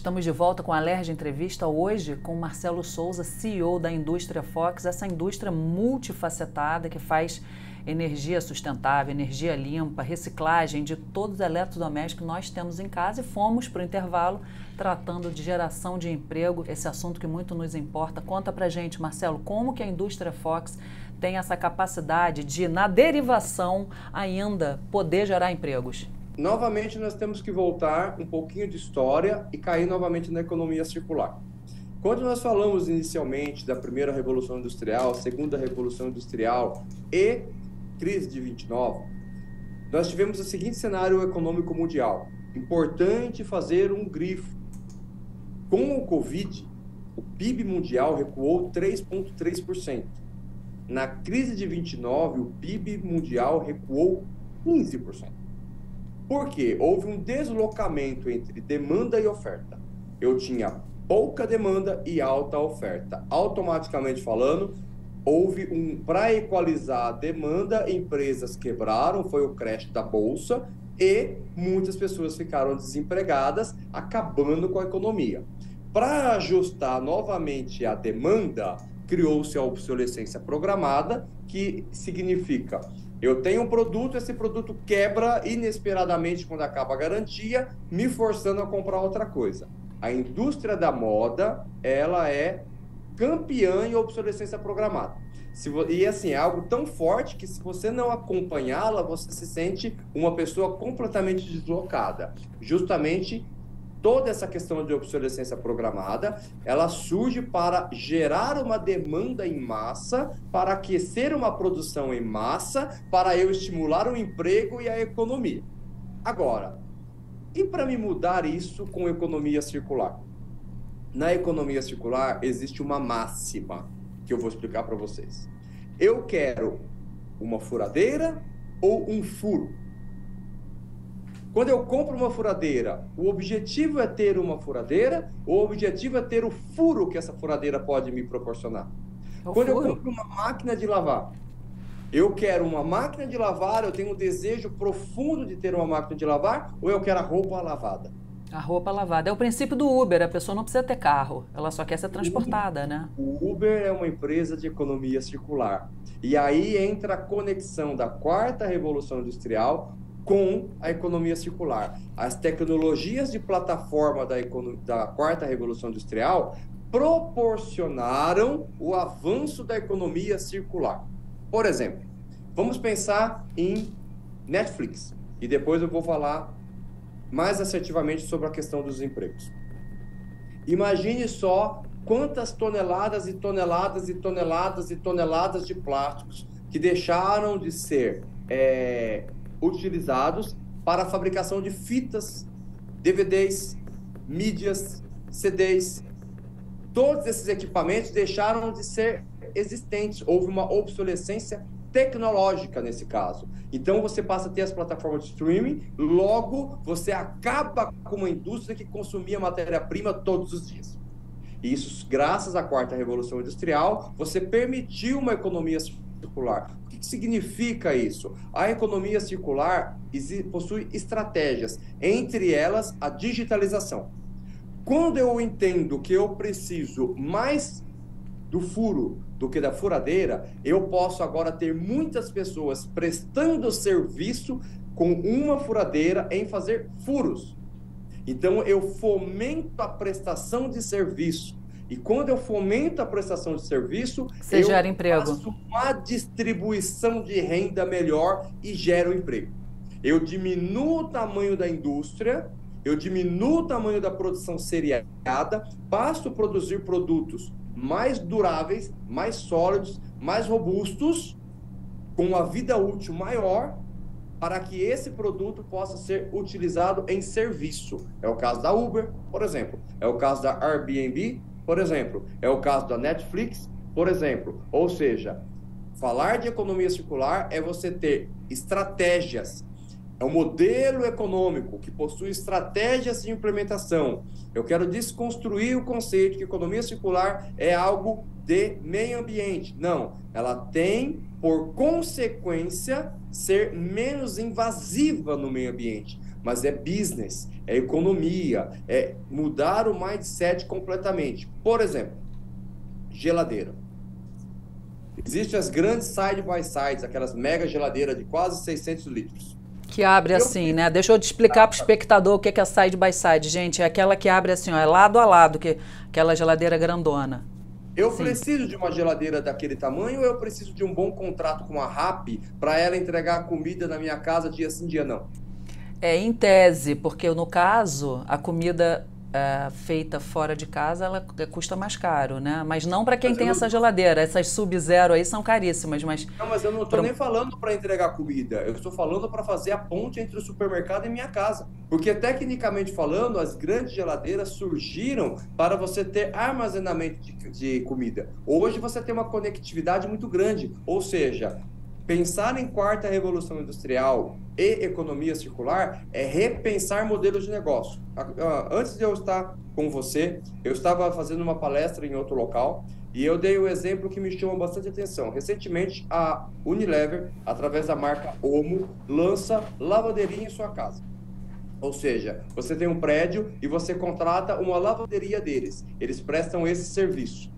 Estamos de volta com a Alerj Entrevista hoje com Marcelo Souza, CEO da indústria Fox, essa indústria multifacetada que faz energia sustentável, energia limpa, reciclagem de todos os eletrodomésticos que nós temos em casa e fomos para o intervalo tratando de geração de emprego, esse assunto que muito nos importa. Conta pra gente, Marcelo, como que a indústria Fox tem essa capacidade de, na derivação, ainda poder gerar empregos? Novamente, nós temos que voltar um pouquinho de história e cair novamente na economia circular. Quando nós falamos inicialmente da primeira revolução industrial, segunda revolução industrial e crise de 29, nós tivemos o seguinte cenário econômico mundial. Importante fazer um grifo. Com o Covid, o PIB mundial recuou 3,3%. Na crise de 29, o PIB mundial recuou 15%. Por quê? Houve um deslocamento entre demanda e oferta. Eu tinha pouca demanda e alta oferta. Automaticamente falando, houve um para equalizar a demanda, empresas quebraram, foi o crash da bolsa e muitas pessoas ficaram desempregadas, acabando com a economia. Para ajustar novamente a demanda, criou-se a obsolescência programada, que significa eu tenho um produto, esse produto quebra inesperadamente quando acaba a garantia, me forçando a comprar outra coisa. A indústria da moda, ela é campeã em obsolescência programada. E assim, é algo tão forte que se você não acompanhá-la, você se sente uma pessoa completamente deslocada. Justamente toda essa questão de obsolescência programada, ela surge para gerar uma demanda em massa, para aquecer uma produção em massa, para eu estimular o emprego e a economia. Agora, e para me mudar isso com economia circular? Na economia circular existe uma máxima que eu vou explicar para vocês. Eu quero uma furadeira ou um furo? Quando eu compro uma furadeira, o objetivo é ter uma furadeira ou o objetivo é ter o furo que essa furadeira pode me proporcionar? O Quando furo. eu compro uma máquina de lavar, eu quero uma máquina de lavar, eu tenho um desejo profundo de ter uma máquina de lavar ou eu quero a roupa lavada? A roupa lavada. É o princípio do Uber, a pessoa não precisa ter carro, ela só quer ser transportada, né? O Uber é uma empresa de economia circular. E aí entra a conexão da quarta revolução industrial com a economia circular. As tecnologias de plataforma da, da quarta revolução industrial proporcionaram o avanço da economia circular. Por exemplo, vamos pensar em Netflix. E depois eu vou falar mais assertivamente sobre a questão dos empregos. Imagine só quantas toneladas e toneladas e toneladas e toneladas de plásticos que deixaram de ser é, utilizados para a fabricação de fitas, DVDs, mídias, CDs. Todos esses equipamentos deixaram de ser existentes. Houve uma obsolescência tecnológica nesse caso. Então você passa a ter as plataformas de streaming, logo você acaba com uma indústria que consumia matéria-prima todos os dias. E isso, graças à quarta revolução industrial, você permitiu uma economia circular. O que significa isso? A economia circular possui estratégias, entre elas a digitalização. Quando eu entendo que eu preciso mais do furo do que da furadeira, eu posso agora ter muitas pessoas prestando serviço com uma furadeira em fazer furos. Então eu fomento a prestação de serviço. E quando eu fomento a prestação de serviço, Você eu gera emprego. faço uma distribuição de renda melhor e gero emprego. Eu diminuo o tamanho da indústria, eu diminuo o tamanho da produção seriada, passo a produzir produtos mais duráveis, mais sólidos, mais robustos, com uma vida útil maior, para que esse produto possa ser utilizado em serviço. É o caso da Uber, por exemplo. É o caso da Airbnb, por exemplo. É o caso da Netflix, por exemplo. Ou seja, falar de economia circular é você ter estratégias é um modelo econômico que possui estratégias de implementação. Eu quero desconstruir o conceito que economia circular é algo de meio ambiente. Não, ela tem por consequência ser menos invasiva no meio ambiente. Mas é business, é economia, é mudar o mindset completamente. Por exemplo, geladeira. Existem as grandes side by sides, aquelas mega geladeiras de quase 600 litros. Que abre eu assim, né? Deixa eu te explicar para o espectador o que é side by side, gente. É aquela que abre assim, ó, é lado a lado, que aquela geladeira grandona. Eu Sim. preciso de uma geladeira daquele tamanho ou eu preciso de um bom contrato com a RAP para ela entregar comida na minha casa dia sim, dia não? É, em tese, porque no caso, a comida é, feita fora de casa, ela custa mais caro, né? Mas não para quem mas tem não... essa geladeira. Essas sub-zero aí são caríssimas, mas... Não, mas eu não estou pra... nem falando para entregar comida. Eu estou falando para fazer a ponte entre o supermercado e minha casa. Porque, tecnicamente falando, as grandes geladeiras surgiram para você ter armazenamento de, de comida. Hoje você tem uma conectividade muito grande. Ou seja, Pensar em quarta revolução industrial e economia circular é repensar modelos de negócio. Antes de eu estar com você, eu estava fazendo uma palestra em outro local e eu dei um exemplo que me chama bastante atenção. Recentemente, a Unilever, através da marca Omo, lança lavanderia em sua casa. Ou seja, você tem um prédio e você contrata uma lavanderia deles. Eles prestam esse serviço.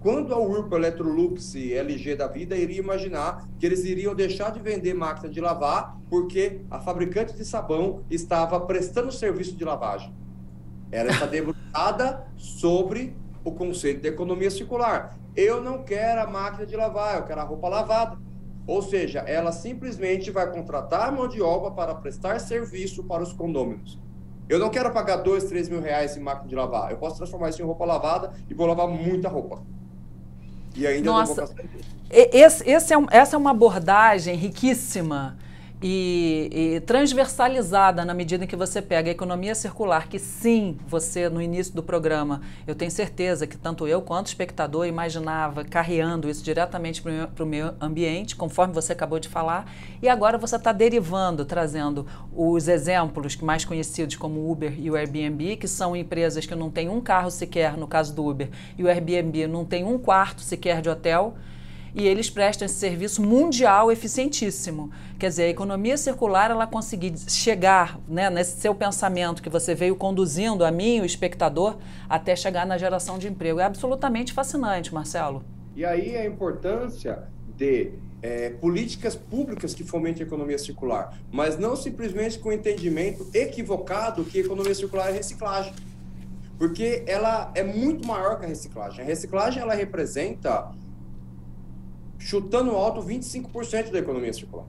Quando a Whirlpool, Electrolux e LG da vida iria imaginar que eles iriam deixar de vender máquina de lavar porque a fabricante de sabão estava prestando serviço de lavagem. Ela está debruçada sobre o conceito de economia circular. Eu não quero a máquina de lavar, eu quero a roupa lavada. Ou seja, ela simplesmente vai contratar mão de obra para prestar serviço para os condôminos. Eu não quero pagar dois, três mil reais em máquina de lavar. Eu posso transformar isso em roupa lavada e vou lavar muita roupa. E ainda Nossa, esse, esse é um, essa é uma abordagem riquíssima e, e, transversalizada na medida em que você pega a economia circular, que sim, você no início do programa, eu tenho certeza que tanto eu quanto o espectador imaginava carreando isso diretamente para o meio ambiente, conforme você acabou de falar, e agora você está derivando, trazendo os exemplos mais conhecidos como Uber e o Airbnb, que são empresas que não têm um carro sequer, no caso do Uber, e o Airbnb não tem um quarto sequer de hotel e eles prestam esse serviço mundial eficientíssimo. Quer dizer, a economia circular, ela conseguir chegar né, nesse seu pensamento que você veio conduzindo a mim, o espectador, até chegar na geração de emprego. É absolutamente fascinante, Marcelo. E aí a importância de é, políticas públicas que fomentem a economia circular, mas não simplesmente com o entendimento equivocado que a economia circular é reciclagem. Porque ela é muito maior que a reciclagem. A reciclagem ela representa chutando alto 25% da economia circular.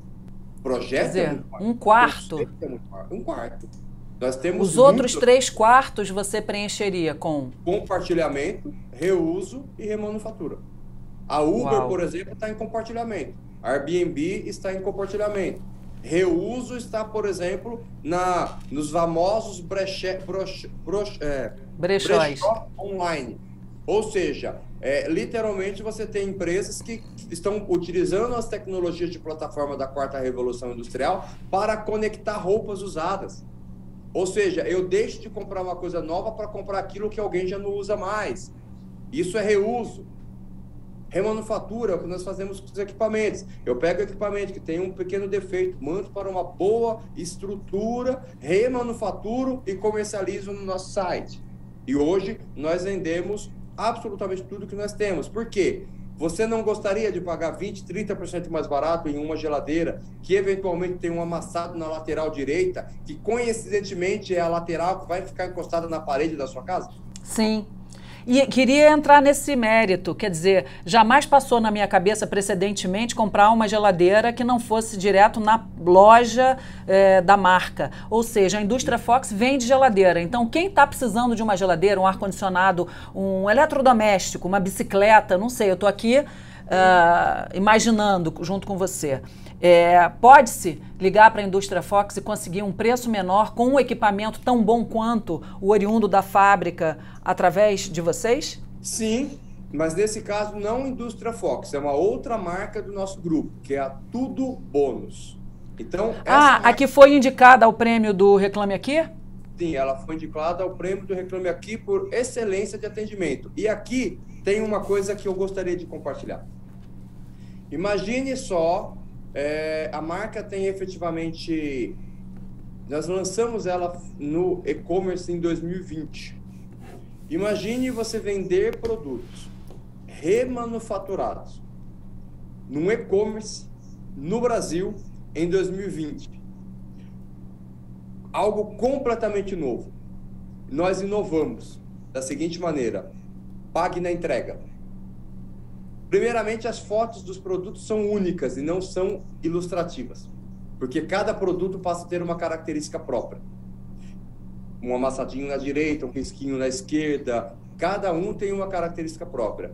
Projeto Quer dizer, é um quarto. É um quarto. Nós temos Os outros três quartos você preencheria com compartilhamento, reuso e remanufatura. A Uber, Uau. por exemplo, está em compartilhamento. A Airbnb está em compartilhamento. Reuso está, por exemplo, na nos famosos breche, broche, broche, é, brechóis online. Ou seja, é, literalmente você tem empresas que estão utilizando as tecnologias de plataforma da quarta revolução industrial para conectar roupas usadas. Ou seja, eu deixo de comprar uma coisa nova para comprar aquilo que alguém já não usa mais. Isso é reuso. Remanufatura é o que nós fazemos com os equipamentos. Eu pego equipamento que tem um pequeno defeito, mando para uma boa estrutura, remanufaturo e comercializo no nosso site. E hoje nós vendemos absolutamente tudo que nós temos. Por quê? Você não gostaria de pagar 20, 30% mais barato em uma geladeira que eventualmente tem um amassado na lateral direita, que coincidentemente é a lateral que vai ficar encostada na parede da sua casa? Sim, e queria entrar nesse mérito, quer dizer, jamais passou na minha cabeça precedentemente comprar uma geladeira que não fosse direto na loja é, da marca. Ou seja, a indústria Fox vende geladeira. Então, quem está precisando de uma geladeira, um ar-condicionado, um eletrodoméstico, uma bicicleta, não sei, eu estou aqui uh, imaginando junto com você. É, Pode-se ligar para a indústria Fox e conseguir um preço menor com um equipamento tão bom quanto o oriundo da fábrica através de vocês? Sim, mas nesse caso não indústria Fox, é uma outra marca do nosso grupo, que é a Tudo Bônus. Então, ah, marca... a que foi indicada ao prêmio do Reclame Aqui? Sim, ela foi indicada ao prêmio do Reclame Aqui por excelência de atendimento. E aqui tem uma coisa que eu gostaria de compartilhar. Imagine só é, a marca tem efetivamente Nós lançamos ela no e-commerce em 2020. Imagine você vender produtos remanufaturados num e-commerce no Brasil em 2020. Algo completamente novo. Nós inovamos da seguinte maneira: pague na entrega. Primeiramente, as fotos dos produtos são únicas e não são ilustrativas, porque cada produto passa a ter uma característica própria um amassadinho na direita, um risquinho na esquerda. Cada um tem uma característica própria.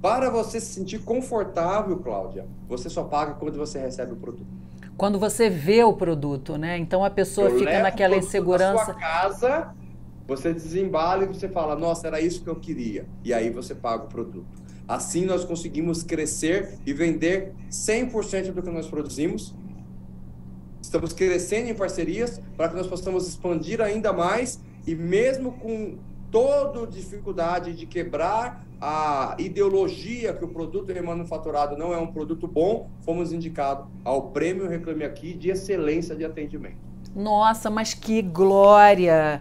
Para você se sentir confortável, Cláudia, você só paga quando você recebe o produto. Quando você vê o produto, né? Então a pessoa Eu fica naquela insegurança. Na sua casa, você desembala e você fala: "Nossa, era isso que eu queria". E aí você paga o produto. Assim nós conseguimos crescer e vender 100% do que nós produzimos Estamos crescendo em parcerias para que nós possamos expandir ainda mais e mesmo com toda dificuldade de quebrar a ideologia que o produto remanufaturado não é um produto bom, fomos indicados ao Prêmio Reclame Aqui de Excelência de Atendimento. Nossa, mas que glória!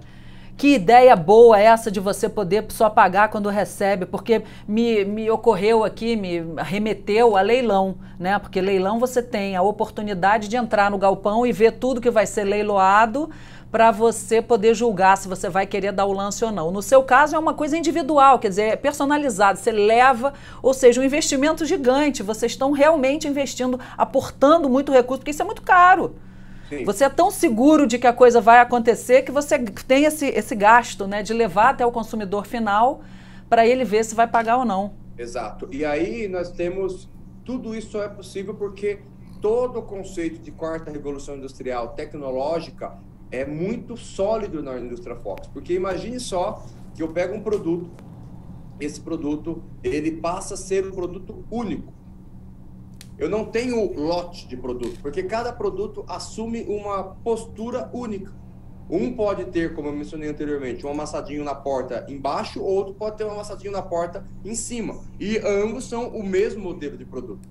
Que ideia boa essa de você poder só pagar quando recebe, porque me, me ocorreu aqui, me remeteu a leilão, né? Porque leilão você tem a oportunidade de entrar no galpão e ver tudo que vai ser leiloado para você poder julgar se você vai querer dar o lance ou não. No seu caso é uma coisa individual, quer dizer, é personalizado, você leva, ou seja, um investimento gigante, vocês estão realmente investindo, aportando muito recurso, porque isso é muito caro. Sim. Você é tão seguro de que a coisa vai acontecer que você tem esse, esse gasto né, de levar até o consumidor final para ele ver se vai pagar ou não. Exato. E aí nós temos. Tudo isso é possível porque todo o conceito de quarta revolução industrial tecnológica é muito sólido na indústria Fox. Porque imagine só que eu pego um produto, esse produto ele passa a ser um produto único. Eu não tenho lote de produto, porque cada produto assume uma postura única. Um pode ter, como eu mencionei anteriormente, um amassadinho na porta embaixo, outro pode ter um amassadinho na porta em cima. E ambos são o mesmo modelo de produto.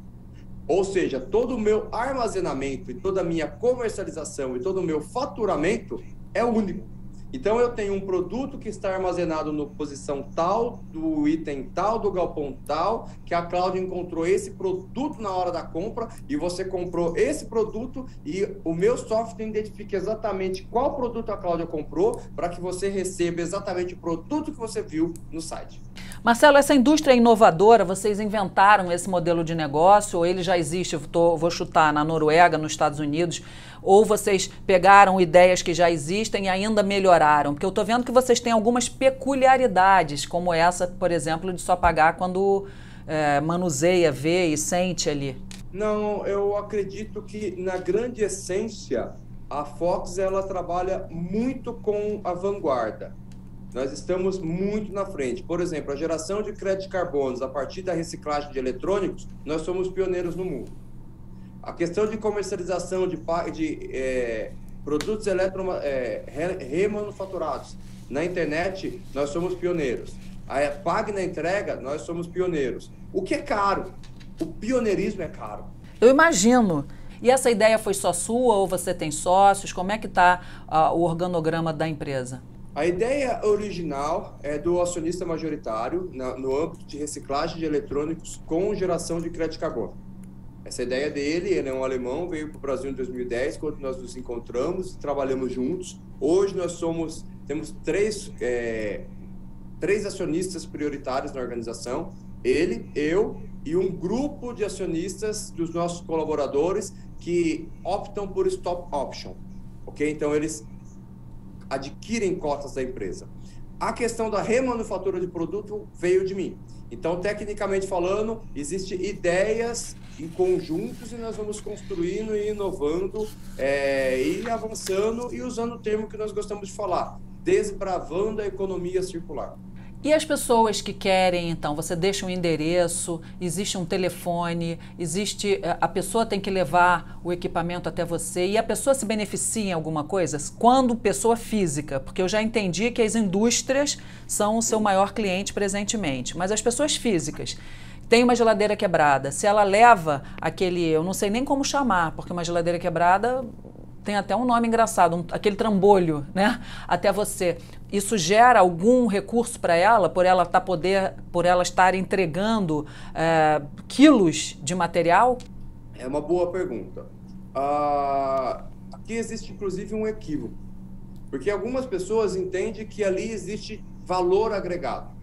Ou seja, todo o meu armazenamento e toda a minha comercialização e todo o meu faturamento é único. Então eu tenho um produto que está armazenado na posição tal, do item tal, do galpão tal, que a Cláudia encontrou esse produto na hora da compra e você comprou esse produto e o meu software identifica exatamente qual produto a Cláudia comprou para que você receba exatamente o produto que você viu no site. Marcelo, essa indústria é inovadora, vocês inventaram esse modelo de negócio, ou ele já existe, tô, vou chutar, na Noruega, nos Estados Unidos, ou vocês pegaram ideias que já existem e ainda melhoraram? Porque eu estou vendo que vocês têm algumas peculiaridades, como essa, por exemplo, de só pagar quando é, manuseia, vê e sente ali. Não, eu acredito que na grande essência a Fox ela trabalha muito com a vanguarda nós estamos muito na frente. Por exemplo, a geração de crédito carbonos a partir da reciclagem de eletrônicos, nós somos pioneiros no mundo. A questão de comercialização de, de é, produtos eletro, é, remanufaturados na internet, nós somos pioneiros. A Pague na entrega, nós somos pioneiros. O que é caro? O pioneirismo é caro. Eu imagino. E essa ideia foi só sua ou você tem sócios? Como é que está uh, o organograma da empresa? A ideia original é do acionista majoritário na, no âmbito de reciclagem de eletrônicos com geração de crédito carbono. Essa ideia dele, ele é um alemão, veio para o Brasil em 2010, quando nós nos encontramos trabalhamos juntos. Hoje nós somos, temos três, é, três acionistas prioritários na organização, ele, eu e um grupo de acionistas dos nossos colaboradores que optam por stop option, ok? Então eles adquirem cotas da empresa. A questão da remanufatura de produto veio de mim. Então, tecnicamente falando, existem ideias em conjuntos e nós vamos construindo e inovando é, e avançando e usando o termo que nós gostamos de falar, desbravando a economia circular. E as pessoas que querem, então, você deixa um endereço, existe um telefone, existe. Eh, a pessoa tem que levar o equipamento até você e a pessoa se beneficia em alguma coisa? Quando pessoa física, porque eu já entendi que as indústrias são o seu maior cliente presentemente, mas as pessoas físicas. Tem uma geladeira quebrada. Se ela leva aquele, eu não sei nem como chamar, porque uma geladeira quebrada tem até um nome engraçado, um, aquele trambolho, né? Até você. Isso gera algum recurso para ela, por ela tá poder, por ela estar entregando é, quilos de material? É uma boa pergunta. Ah, aqui existe inclusive um equívoco, porque algumas pessoas entendem que ali existe valor agregado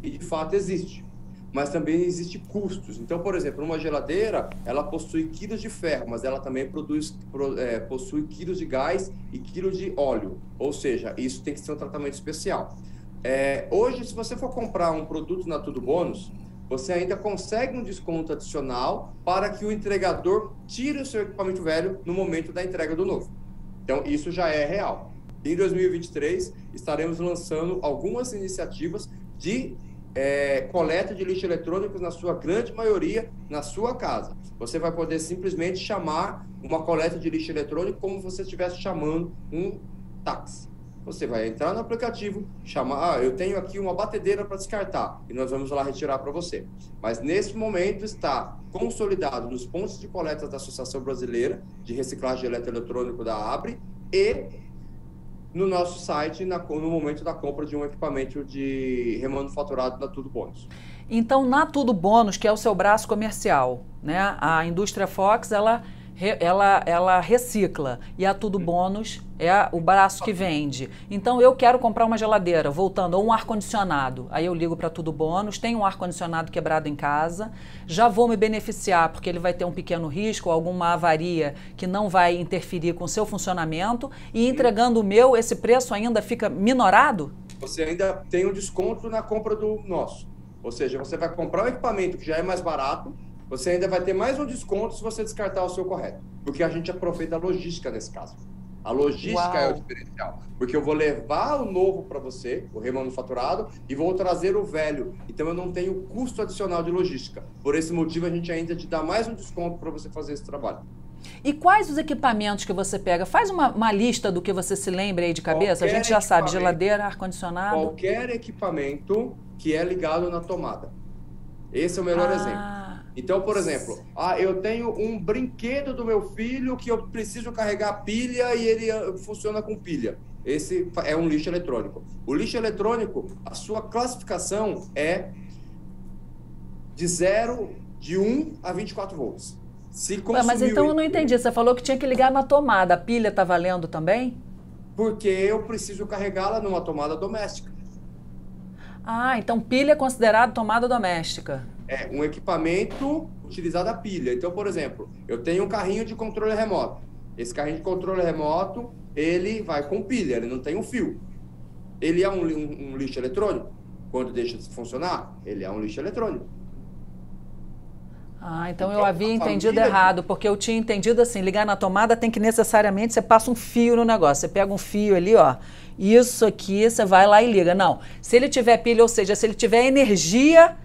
e de fato existe mas também existe custos. Então, por exemplo, uma geladeira, ela possui quilos de ferro, mas ela também produz, é, possui quilos de gás e quilos de óleo. Ou seja, isso tem que ser um tratamento especial. É, hoje, se você for comprar um produto na Tudo Bônus, você ainda consegue um desconto adicional para que o entregador tire o seu equipamento velho no momento da entrega do novo. Então, isso já é real. Em 2023, estaremos lançando algumas iniciativas de é, coleta de lixo eletrônico, na sua grande maioria, na sua casa. Você vai poder simplesmente chamar uma coleta de lixo eletrônico como você estivesse chamando um táxi. Você vai entrar no aplicativo, chamar, ah, eu tenho aqui uma batedeira para descartar e nós vamos lá retirar para você. Mas nesse momento está consolidado nos pontos de coleta da Associação Brasileira de Reciclagem de Eletroeletrônico da ABRE e no nosso site na, no momento da compra de um equipamento de remanufaturado da Tudo Bônus. Então, na Tudo Bônus, que é o seu braço comercial, né, a indústria Fox, ela ela, ela recicla e a Tudo Bônus é o braço que vende. Então eu quero comprar uma geladeira, voltando, ou um ar-condicionado. Aí eu ligo para Tudo Bônus, tem um ar-condicionado quebrado em casa, já vou me beneficiar, porque ele vai ter um pequeno risco, alguma avaria que não vai interferir com o seu funcionamento, e entregando o meu, esse preço ainda fica minorado? Você ainda tem um desconto na compra do nosso. Ou seja, você vai comprar um equipamento que já é mais barato, você ainda vai ter mais um desconto se você descartar o seu correto. Porque a gente aproveita a logística nesse caso. A logística Uau. é o diferencial. Porque eu vou levar o novo para você, o remanufaturado, e vou trazer o velho. Então eu não tenho custo adicional de logística. Por esse motivo, a gente ainda te dá mais um desconto para você fazer esse trabalho. E quais os equipamentos que você pega? Faz uma, uma lista do que você se lembra aí de cabeça. Qualquer a gente já sabe, geladeira, ar-condicionado. Qualquer equipamento que é ligado na tomada. Esse é o melhor ah. exemplo. Então, por exemplo, ah, eu tenho um brinquedo do meu filho que eu preciso carregar pilha e ele ah, funciona com pilha. Esse é um lixo eletrônico. O lixo eletrônico, a sua classificação é de 0, de 1 a 24 volts. Se Mas então eu não entendi. Você falou que tinha que ligar na tomada. A pilha está valendo também? Porque eu preciso carregá-la numa tomada doméstica. Ah, então pilha é considerado tomada doméstica é um equipamento utilizado a pilha. Então, por exemplo, eu tenho um carrinho de controle remoto. Esse carrinho de controle remoto, ele vai com pilha, ele não tem um fio. Ele é um, um, um lixo eletrônico. Quando deixa de funcionar, ele é um lixo eletrônico. Ah, então, então eu havia entendido família... errado, porque eu tinha entendido assim, ligar na tomada tem que necessariamente você passa um fio no negócio. Você pega um fio ali, ó, isso aqui, você vai lá e liga. Não, se ele tiver pilha, ou seja, se ele tiver energia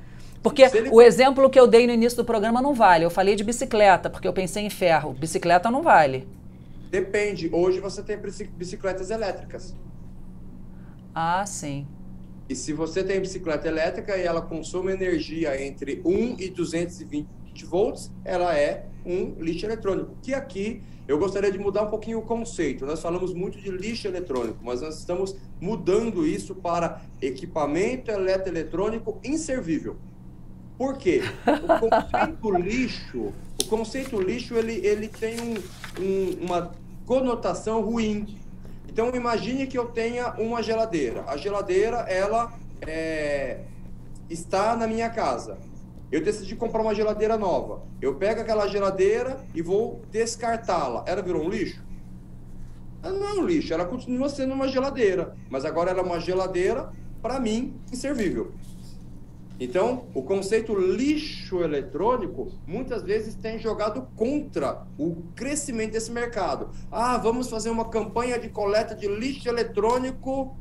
porque ele... o exemplo que eu dei no início do programa não vale. Eu falei de bicicleta, porque eu pensei em ferro. Bicicleta não vale. Depende. Hoje você tem bicicletas elétricas. Ah, sim. E se você tem bicicleta elétrica e ela consome energia entre 1 e 220 volts, ela é um lixo eletrônico. Que aqui eu gostaria de mudar um pouquinho o conceito. Nós falamos muito de lixo eletrônico, mas nós estamos mudando isso para equipamento eletroeletrônico inservível. Por quê? O conceito lixo, o conceito lixo ele, ele tem um, um, uma conotação ruim. Então imagine que eu tenha uma geladeira. A geladeira ela é, está na minha casa. Eu decidi comprar uma geladeira nova. Eu pego aquela geladeira e vou descartá-la. Ela virou um lixo? Ela não é um lixo, ela continua sendo uma geladeira, mas agora ela é uma geladeira para mim inservível. Então, o conceito lixo eletrônico muitas vezes tem jogado contra o crescimento desse mercado. Ah, vamos fazer uma campanha de coleta de lixo eletrônico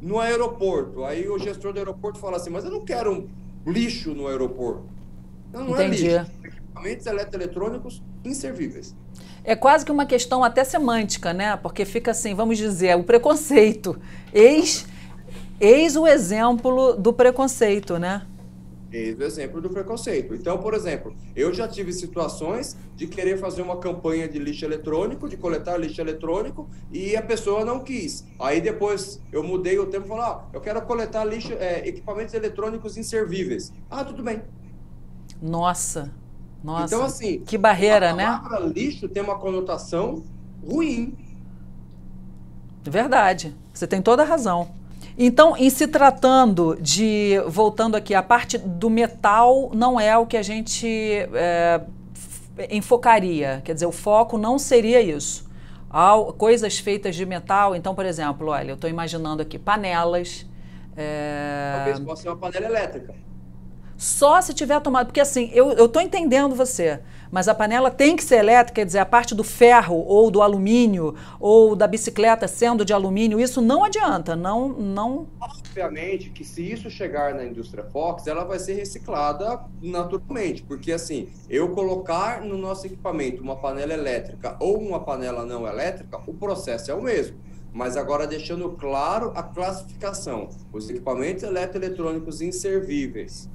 no aeroporto. Aí o gestor do aeroporto fala assim: Mas eu não quero um lixo no aeroporto. Não, não é lixo. Equipamentos eletroeletrônicos inservíveis. É quase que uma questão até semântica, né? Porque fica assim, vamos dizer, o preconceito. Eis Eis o exemplo do preconceito, né? Eis o exemplo do preconceito. Então, por exemplo, eu já tive situações de querer fazer uma campanha de lixo eletrônico, de coletar lixo eletrônico, e a pessoa não quis. Aí depois eu mudei o tempo e falei, ah, eu quero coletar lixo, é, equipamentos eletrônicos inservíveis. Ah, tudo bem. Nossa, nossa. Então, assim, que barreira, né? A palavra lixo tem uma conotação ruim. Verdade. Você tem toda a razão. Então, em se tratando de, voltando aqui, a parte do metal não é o que a gente é, enfocaria. Quer dizer, o foco não seria isso. Ao, coisas feitas de metal, então, por exemplo, olha, eu estou imaginando aqui panelas. É... Talvez possa ser uma panela elétrica. Só se tiver tomado. Porque assim, eu estou entendendo você, mas a panela tem que ser elétrica, quer dizer, a parte do ferro ou do alumínio ou da bicicleta sendo de alumínio, isso não adianta, não. não... Obviamente que se isso chegar na indústria Fox, ela vai ser reciclada naturalmente, porque assim, eu colocar no nosso equipamento uma panela elétrica ou uma panela não elétrica, o processo é o mesmo mas agora deixando claro a classificação. Os equipamentos eletroeletrônicos inservíveis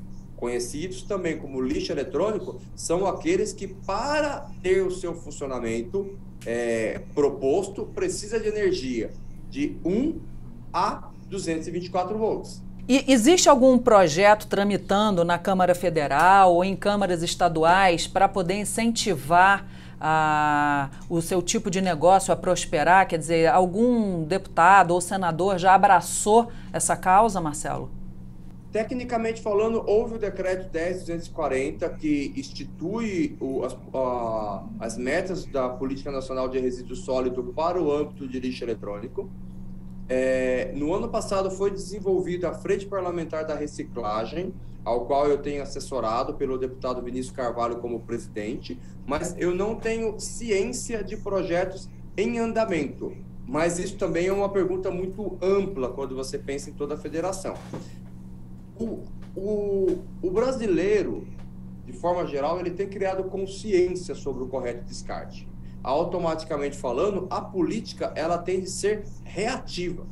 conhecidos também como lixo eletrônico, são aqueles que, para ter o seu funcionamento é, proposto, precisa de energia de 1 a 224 volts. E existe algum projeto tramitando na Câmara Federal ou em câmaras estaduais para poder incentivar a, o seu tipo de negócio a prosperar? Quer dizer, algum deputado ou senador já abraçou essa causa, Marcelo? Tecnicamente falando, houve o decreto 10.240 que institui o, as, a, as metas da Política Nacional de Resíduos Sólidos para o âmbito de lixo eletrônico. É, no ano passado foi desenvolvida a Frente Parlamentar da Reciclagem, ao qual eu tenho assessorado pelo deputado Vinícius Carvalho como presidente, mas eu não tenho ciência de projetos em andamento. Mas isso também é uma pergunta muito ampla quando você pensa em toda a federação o, o, brasileiro, de forma geral, ele tem criado consciência sobre o correto descarte. Automaticamente falando, a política ela tem de ser reativa.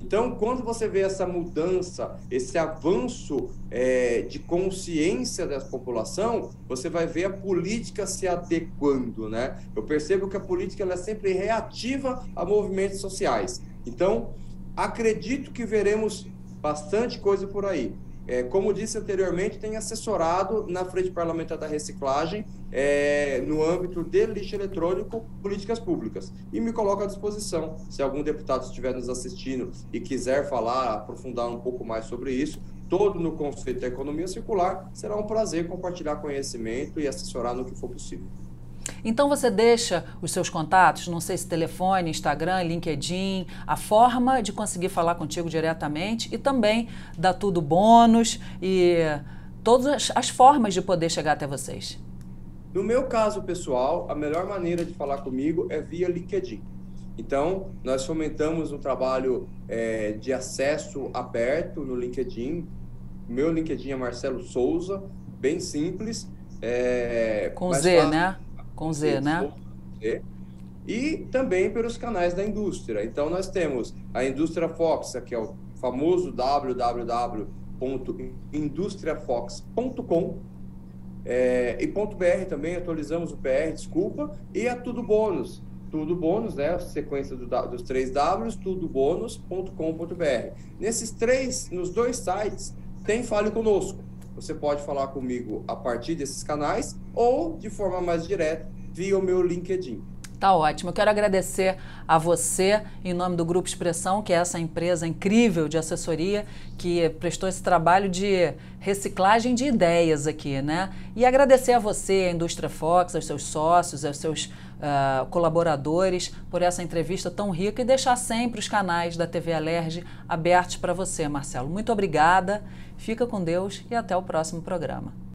Então, quando você vê essa mudança, esse avanço é, de consciência da população, você vai ver a política se adequando, né? Eu percebo que a política ela é sempre reativa a movimentos sociais. Então, acredito que veremos bastante coisa por aí. É, como disse anteriormente, tem assessorado na Frente Parlamentar da Reciclagem, é, no âmbito de lixo eletrônico, políticas públicas. E me coloco à disposição, se algum deputado estiver nos assistindo e quiser falar, aprofundar um pouco mais sobre isso, todo no conceito da economia circular, será um prazer compartilhar conhecimento e assessorar no que for possível. Então você deixa os seus contatos, não sei se telefone, Instagram, LinkedIn, a forma de conseguir falar contigo diretamente e também dá tudo bônus e todas as formas de poder chegar até vocês. No meu caso pessoal, a melhor maneira de falar comigo é via LinkedIn. Então, nós fomentamos um trabalho é, de acesso aberto no LinkedIn. Meu LinkedIn é Marcelo Souza, bem simples. É, Com Z, fácil. né? Com Z, né? Z. E também pelos canais da indústria. Então, nós temos a Indústria Fox, que é o famoso www.industriafox.com é, e ponto .br também, atualizamos o PR, desculpa, e a Tudo Bônus, tudo bônus, né? Sequência do, dos três Ws, tudobônus.com.br. Nesses três, nos dois sites, tem Fale Conosco. Você pode falar comigo a partir desses canais ou de forma mais direta via o meu LinkedIn. Tá ótimo. Eu quero agradecer a você, em nome do Grupo Expressão, que é essa empresa incrível de assessoria que prestou esse trabalho de reciclagem de ideias aqui, né? E agradecer a você, a Indústria Fox, aos seus sócios, aos seus uh, colaboradores, por essa entrevista tão rica e deixar sempre os canais da TV Alerge abertos para você, Marcelo. Muito obrigada. Fica com Deus e até o próximo programa.